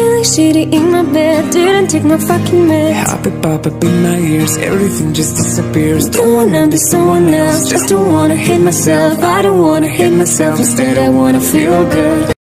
Feeling shitty in my bed. Didn't take my fucking meds. Pop it, pop up in my ears. Everything just disappears. Don't wanna be someone else. Just don't wanna hate myself. I don't wanna hate myself. Instead I wanna feel good.